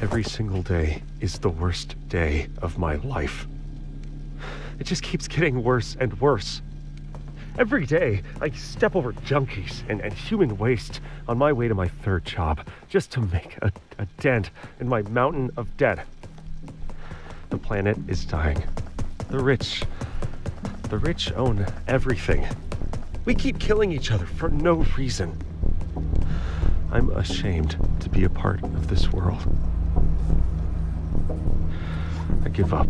Every single day is the worst day of my life. It just keeps getting worse and worse. Every day, I step over junkies and, and human waste on my way to my third job just to make a, a dent in my mountain of debt. The planet is dying. The rich, the rich own everything. We keep killing each other for no reason. I'm ashamed to be a part of this world. I give up.